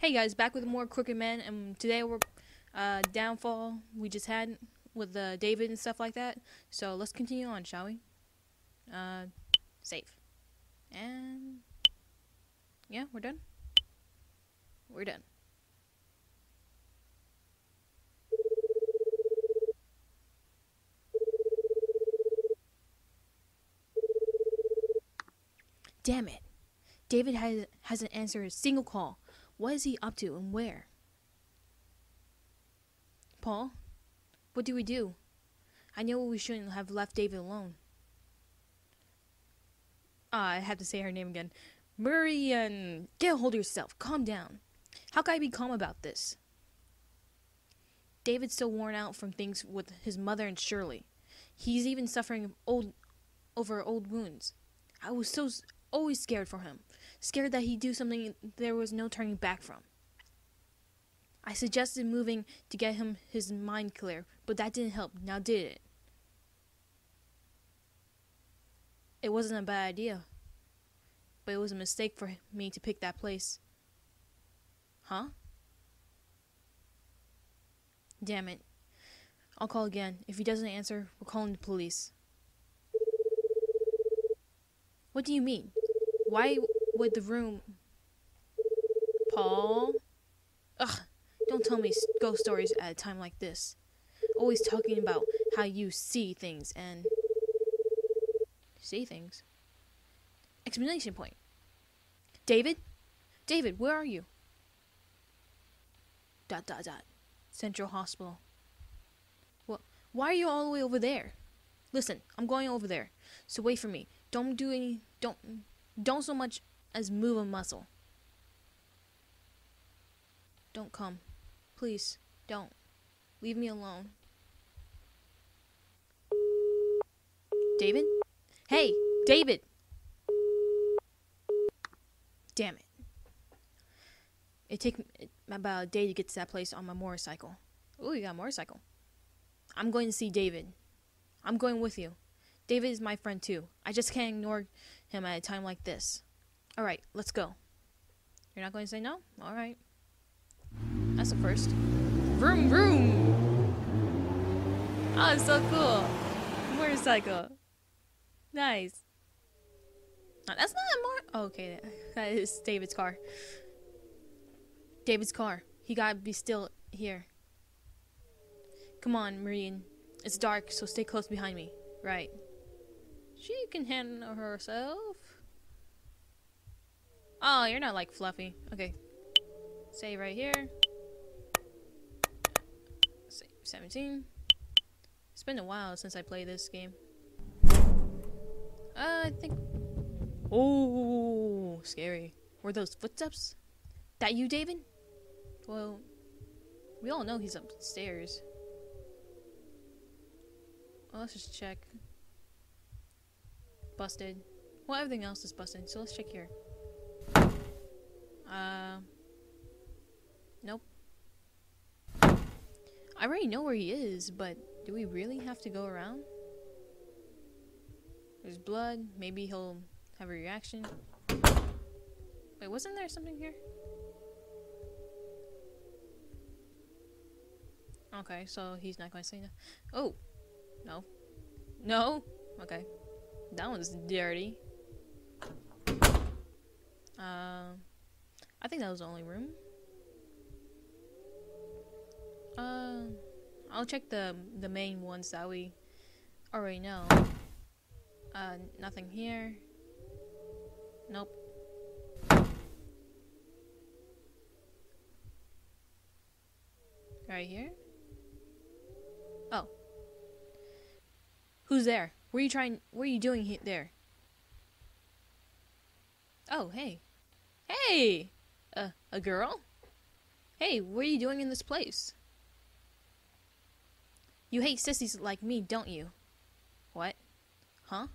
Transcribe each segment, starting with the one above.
Hey guys, back with more Crooked Men, and today we're uh, downfall we just had with uh, David and stuff like that. So let's continue on, shall we? Uh, save, and yeah, we're done. We're done. Damn it! David has hasn't answered a single call. What is he up to and where? Paul, what do we do? I know we shouldn't have left David alone. Ah, I have to say her name again. Marian, get a hold of yourself. Calm down. How can I be calm about this? David's still worn out from things with his mother and Shirley. He's even suffering old over old wounds. I was so always scared for him, scared that he'd do something there was no turning back from. I suggested moving to get him his mind clear, but that didn't help. Now did it? It wasn't a bad idea, but it was a mistake for me to pick that place. Huh? Damn it. I'll call again. If he doesn't answer, we're calling the police. What do you mean? Why would the room. Paul? Ugh, don't tell me ghost stories at a time like this. Always talking about how you see things and. See things? Explanation point. David? David, where are you? Dot dot dot. Central Hospital. Well, why are you all the way over there? Listen, I'm going over there. So wait for me. Don't do any. Don't. Don't so much as move a muscle. Don't come. Please, don't. Leave me alone. David? Hey, David! Damn it. It take about a day to get to that place on my motorcycle. Ooh, you got a motorcycle. I'm going to see David. I'm going with you. David is my friend too. I just can't ignore him at a time like this. All right, let's go. You're not going to say no? All right. That's the first. Vroom vroom. Oh, it's so cool. Motorcycle. Nice. Oh, that's not a more. Oh, okay, that is David's car. David's car. He gotta be still here. Come on, Marine. It's dark, so stay close behind me. Right. She can handle herself. Oh, you're not like Fluffy. Okay. Save right here. Save 17. It's been a while since I played this game. Uh, I think... Oh, scary. Were those footsteps? That you, David? Well, we all know he's upstairs. Well, let's just check. Busted. Well, everything else is busted, so let's check here. Uh. Nope. I already know where he is, but do we really have to go around? There's blood. Maybe he'll have a reaction. Wait, wasn't there something here? Okay, so he's not going to say no. Oh! No. No? Okay. That one's dirty. Uh, I think that was the only room. Uh, I'll check the the main ones that we already know. Uh, nothing here. Nope. Right here? Oh. Who's there? What are you trying? What are you doing he- there? Oh, hey, hey, uh, a girl. Hey, what are you doing in this place? You hate sissies like me, don't you? What? Huh?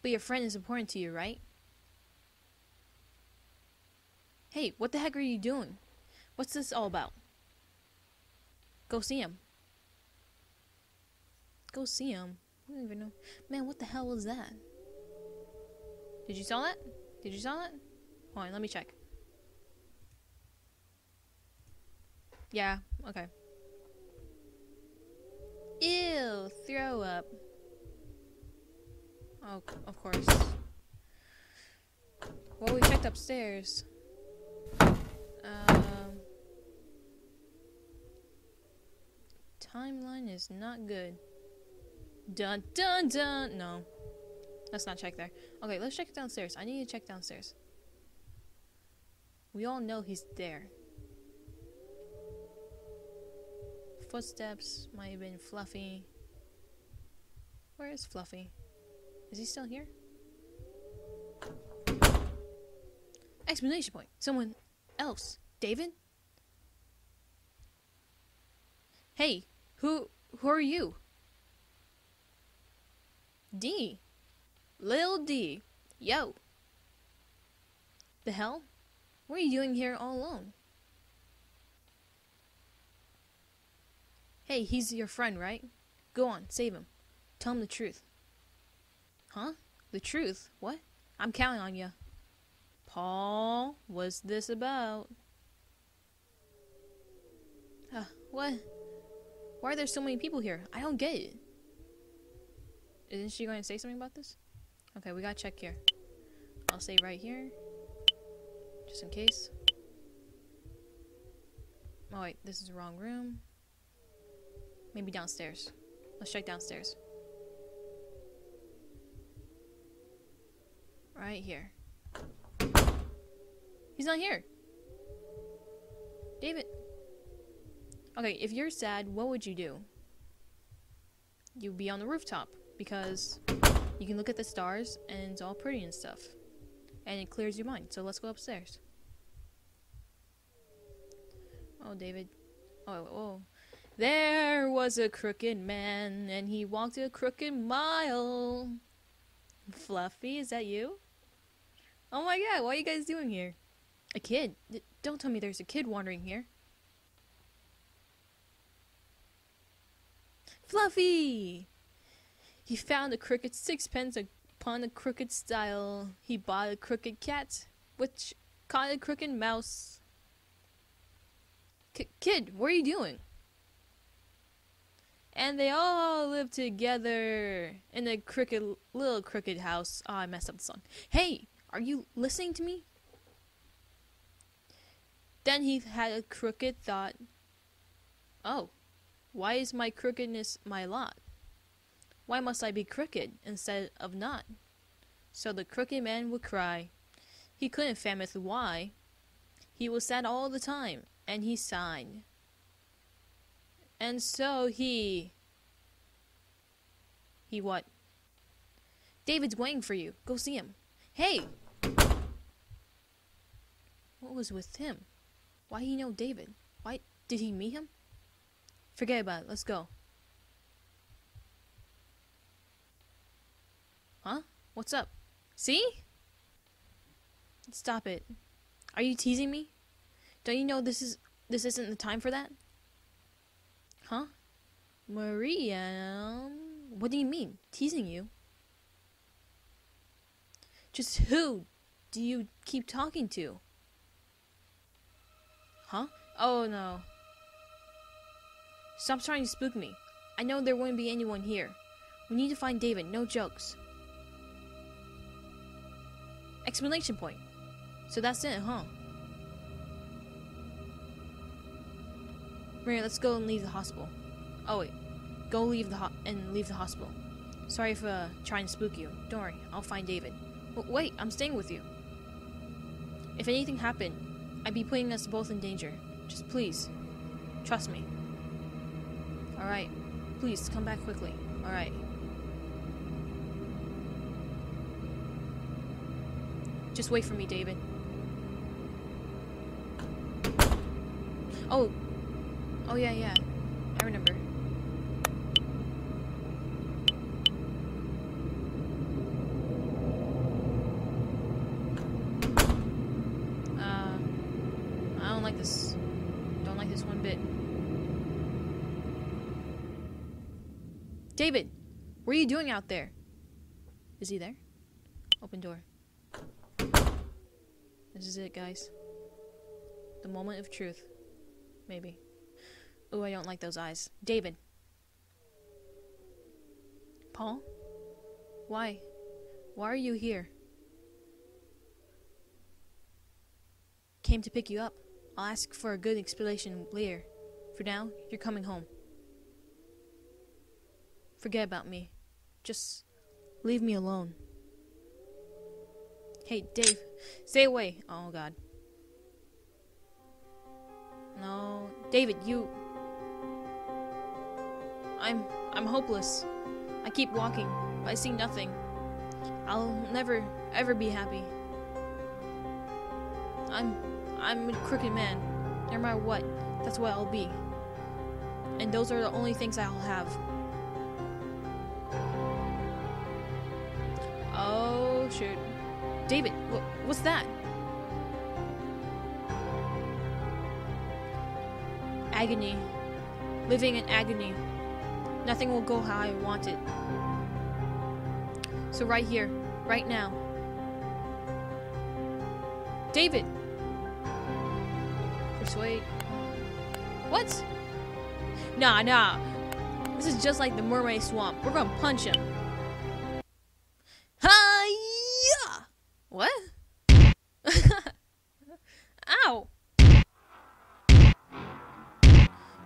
But your friend is important to you, right? Hey, what the heck are you doing? What's this all about? Go see him. Go see him. I don't even know. Man, what the hell was that? Did you saw that? Did you saw that? Hold on, let me check. Yeah, okay. Ew, throw up. Oh, of course. Well, we checked upstairs. Um, timeline is not good. Dun dun dun! No. Let's not check there. Okay, let's check downstairs. I need to check downstairs. We all know he's there. Footsteps might have been Fluffy. Where is Fluffy? Is he still here? Explanation point. Someone else. David? Hey, who who are you? D. Lil D. Yo. The hell? What are you doing here all alone? Hey, he's your friend, right? Go on, save him. Tell him the truth. Huh? The truth? What? I'm counting on you. Paul, what's this about? Uh, what? Why are there so many people here? I don't get it. Isn't she going to say something about this? Okay, we gotta check here. I'll say right here. Just in case. Oh wait, this is the wrong room. Maybe downstairs. Let's check downstairs. Right here. He's not here. David. Okay, if you're sad, what would you do? You'd be on the rooftop because you can look at the stars and it's all pretty and stuff. And it clears your mind. So let's go upstairs. Oh, David. Oh, oh. There was a crooked man, and he walked a crooked mile. Fluffy, is that you? Oh my god, what are you guys doing here? A kid? Don't tell me there's a kid wandering here. Fluffy! He found a crooked sixpence upon a crooked stile. He bought a crooked cat, which caught a crooked mouse. Kid, what are you doing? And they all lived together in a crooked, little crooked house. Oh, I messed up the song. Hey, are you listening to me? Then he had a crooked thought. Oh, why is my crookedness my lot? Why must I be crooked instead of not? So the crooked man would cry. He couldn't fathom why. He was sad all the time, and he signed. And so he. He what? David's waiting for you. Go see him. Hey! What was with him? Why he know David? Why did he meet him? Forget about it. Let's go. Huh? What's up? See? Stop it. Are you teasing me? Don't you know this is this isn't the time for that? Huh? Maria, um, what do you mean? Teasing you? Just who do you keep talking to? Huh? Oh no. Stop trying to spook me. I know there wouldn't be anyone here. We need to find David, no jokes. Explanation point. So that's it, huh? Maria, let's go and leave the hospital. Oh wait, go leave the ho- and leave the hospital. Sorry for uh, trying to spook you. Don't worry, I'll find David. Wait, I'm staying with you. If anything happened, I'd be putting us both in danger. Just please, trust me. All right, please come back quickly. All right. Just wait for me, David. Oh, Oh yeah, yeah. I remember. Uh, I don't like this. Don't like this one bit. David, what are you doing out there? Is he there? Open door. This is it, guys. The moment of truth. Maybe. Oh, I don't like those eyes. David. Paul? Why? Why are you here? Came to pick you up. I'll ask for a good explanation later. For now, you're coming home. Forget about me. Just leave me alone. Hey, Dave, stay away. Oh, God. No, David, you. I'm. I'm hopeless. I keep walking, but I see nothing. I'll never, ever be happy. I'm. I'm a crooked man. No matter what, that's what I'll be. And those are the only things I'll have. Oh, shoot. David, wh- what's that? Agony. Living in agony. Nothing will go how I want it. So, right here, right now. David! Persuade. What? Nah, nah. This is just like the mermaid swamp. We're gonna punch him. Hiya! What? Ow!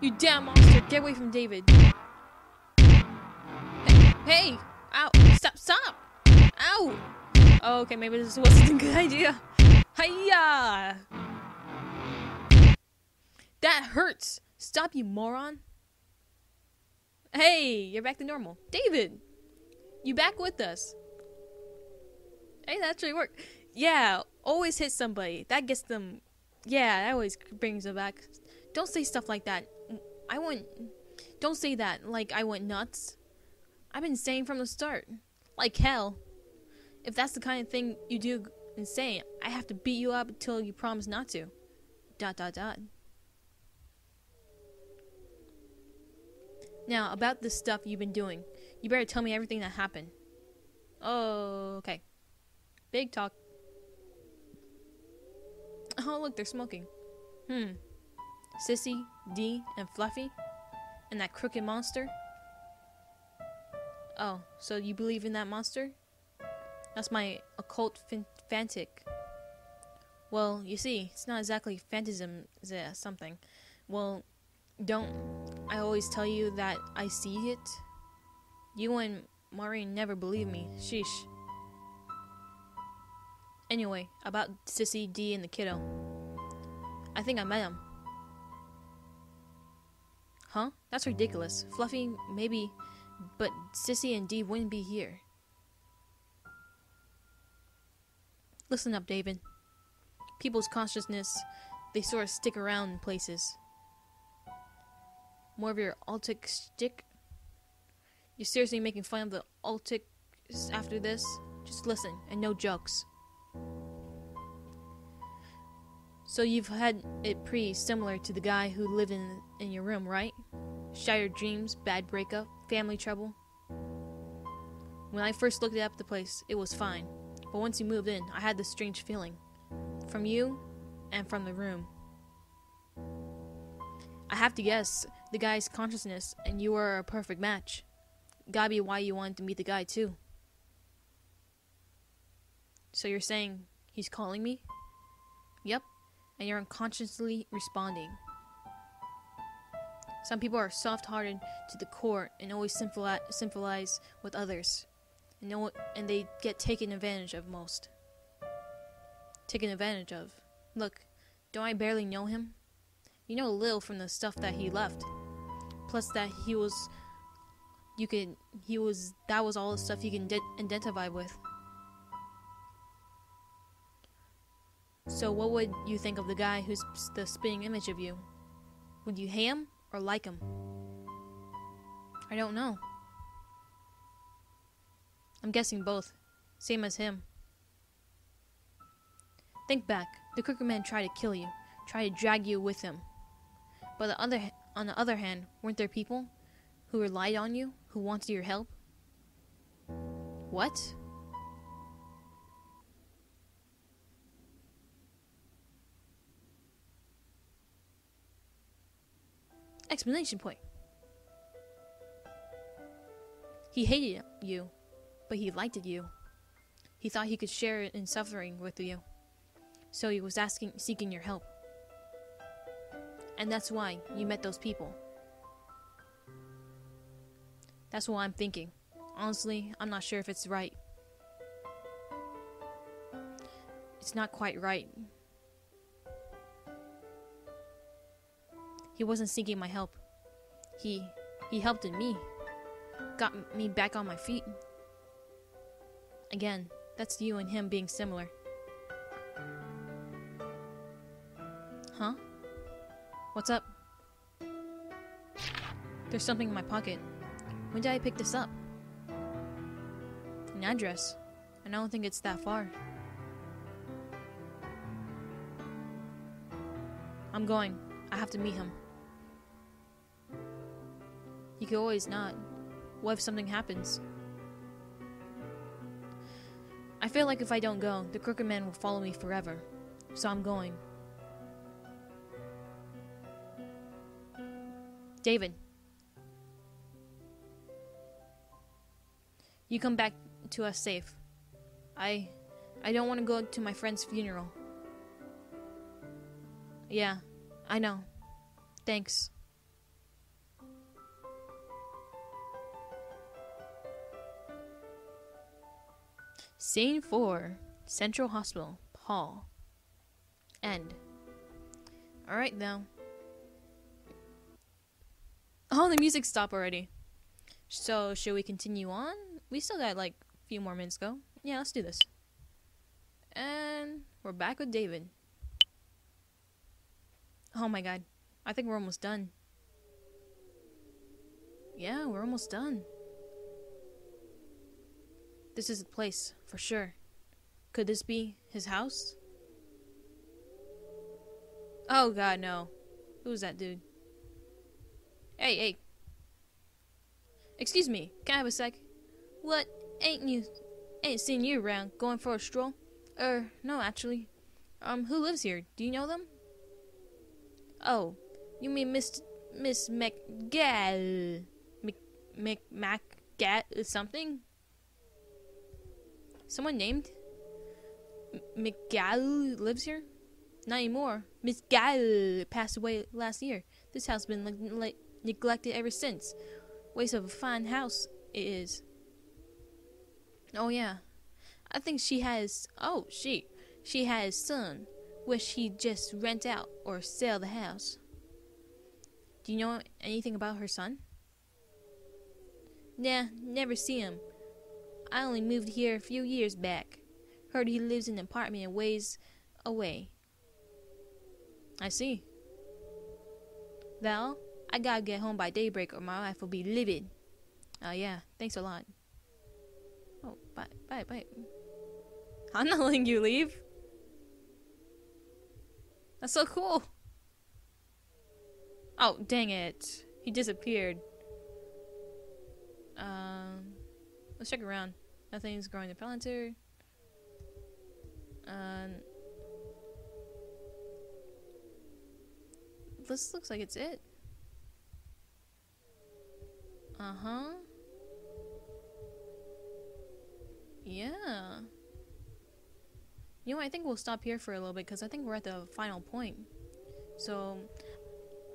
You damn monster! Get away from David. Hey! Ow! Stop! Stop! Ow! Oh, okay, maybe this wasn't a good idea. Hiya! That hurts! Stop, you moron! Hey, you're back to normal. David! You back with us. Hey, that actually worked. Yeah, always hit somebody. That gets them. Yeah, that always brings them back. Don't say stuff like that. I went. Don't say that like I went nuts. I've been saying from the start. Like hell. If that's the kind of thing you do and say, I have to beat you up until you promise not to. Dot dot dot. Now, about the stuff you've been doing. You better tell me everything that happened. Oh, okay. Big talk. Oh, look, they're smoking. Hmm. Sissy, Dee, and Fluffy? And that crooked monster? Oh, so you believe in that monster? That's my occult fin- fantic. Well, you see, it's not exactly phantasm, something. Well, don't I always tell you that I see it? You and Maureen never believe me. Sheesh. Anyway, about Sissy, D, and the kiddo. I think I met him. Huh? That's ridiculous. Fluffy, maybe, but Sissy and Dee wouldn't be here. Listen up, David. People's consciousness, they sort of stick around in places. More of your Altic stick? You're seriously making fun of the Altic after this? Just listen, and no jokes. So you've had it pretty similar to the guy who lived in in your room, right? Shattered dreams, bad breakup, family trouble. When I first looked up the place, it was fine. But once you moved in, I had this strange feeling. From you and from the room. I have to guess the guy's consciousness and you are a perfect match. Gotta be why you wanted to meet the guy too. So you're saying he's calling me? Yep, and you're unconsciously responding. Some people are soft hearted to the core and always sympathize with others, and, know, and they get taken advantage of most. Taken advantage of. Look, don't I barely know him? You know a little from the stuff that he left. Plus, that he was. You could. He was. That was all the stuff you can de- identify with. So, what would you think of the guy who's the spinning image of you? Would you hate him or like him? I don't know. I'm guessing both. Same as him. Think back. The crooked man tried to kill you, tried to drag you with him. But the other, on the other hand, weren't there people who relied on you, who wanted your help? What? Explanation point. He hated you, but he liked you. He thought he could share in suffering with you. So he was asking seeking your help. And that's why you met those people. That's what I'm thinking. Honestly, I'm not sure if it's right. It's not quite right. He wasn't seeking my help. He he helped in me. Got me back on my feet. Again, that's you and him being similar. Huh? What's up? There's something in my pocket. When did I pick this up? An address. And I don't think it's that far. I'm going. I have to meet him. You could always not. What if something happens? I feel like if I don't go, the Crooked Man will follow me forever. So I'm going. David. You come back to us safe. I I don't want to go to my friend's funeral. Yeah, I know. Thanks. Scene 4 Central Hospital, Paul. End. Alright, now. Oh, the music stopped already. So, should we continue on? We still got like a few more minutes go. Yeah, let's do this. And we're back with David. Oh my god. I think we're almost done. Yeah, we're almost done. This is the place, for sure. Could this be his house? Oh god, no. Who's that dude? Hey, hey. Excuse me, can I have a sec? What? Ain't you... Ain't seen you around, going for a stroll? Er, no, actually. Um, who lives here? Do you know them? Oh, you mean Miss... Miss McGall... Mc... Mc... McGall... something? Someone named McGall lives here? Not anymore. Miss Gall passed away last year. This house has been neglected ever since. Waste of a fine house it is. Oh yeah. I think she has oh she she has a son which he just rent out or sell the house. Do you know anything about her son? Nah, never see him. I only moved here a few years back. Heard he lives in an apartment a ways away. I see. Val, I gotta get home by daybreak or my wife will be livid. Oh, uh, yeah. Thanks a lot. Oh, bye, bye, bye. I'm not letting you leave. That's so cool. Oh, dang it. He disappeared. Um, let's check around. Nothing's growing in Palantir. Um, this looks like it's it. Uh-huh. Yeah. You know, I think we'll stop here for a little bit because I think we're at the final point. So,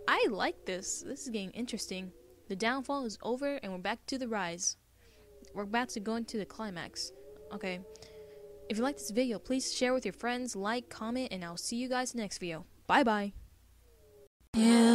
I like this. This is getting interesting. The downfall is over and we're back to the rise. We're about to go into the climax. Okay. If you like this video, please share with your friends, like, comment, and I'll see you guys next video. Bye bye. Yeah.